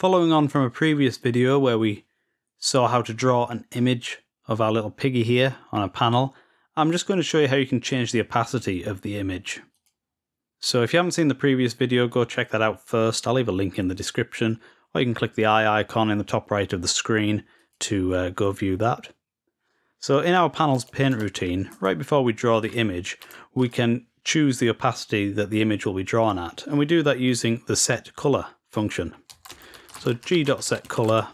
Following on from a previous video where we saw how to draw an image of our little piggy here on a panel, I'm just going to show you how you can change the opacity of the image. So if you haven't seen the previous video, go check that out first. I'll leave a link in the description, or you can click the eye icon in the top right of the screen to uh, go view that. So in our panels paint routine, right before we draw the image, we can choose the opacity that the image will be drawn at, and we do that using the set color function. So g dot set color,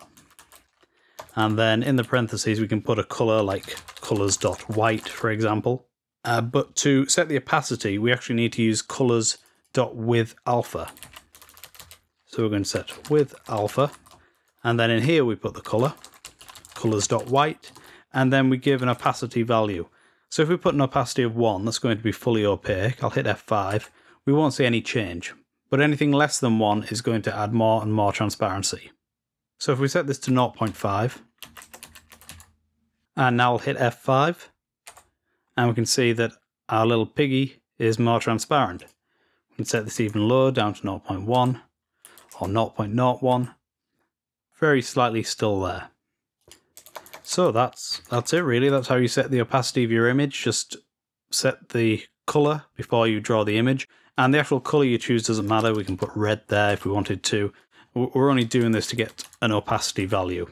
and then in the parentheses we can put a color like colors dot white, for example. Uh, but to set the opacity, we actually need to use colors dot with alpha. So we're going to set with alpha, and then in here we put the color, colors dot white, and then we give an opacity value. So if we put an opacity of 1, that's going to be fully opaque. I'll hit F5. We won't see any change, but anything less than 1 is going to add more and more transparency. So if we set this to 0.5, and now I'll hit F5, and we can see that our little piggy is more transparent. We can set this even lower, down to 0.1 or 0.01. Very slightly still there. So that's that's it really. That's how you set the opacity of your image. Just set the color before you draw the image. And the actual color you choose doesn't matter. We can put red there if we wanted to. We're only doing this to get an opacity value.